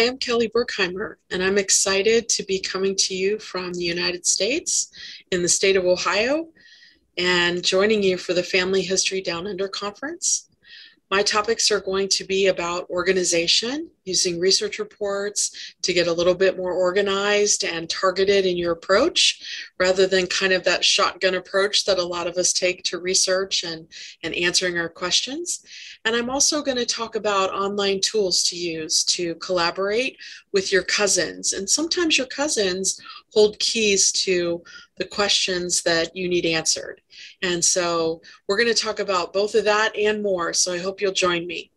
I'm Kelli Bergheimer, and I'm excited to be coming to you from the United States in the state of Ohio and joining you for the Family History Down Under Conference. My topics are going to be about organization, using research reports to get a little bit more organized and targeted in your approach, rather than kind of that shotgun approach that a lot of us take to research and, and answering our questions. And I'm also going to talk about online tools to use to collaborate with your cousins. And sometimes your cousins hold keys to the questions that you need answered. And so we're going to talk about both of that and more. So I hope you'll join me.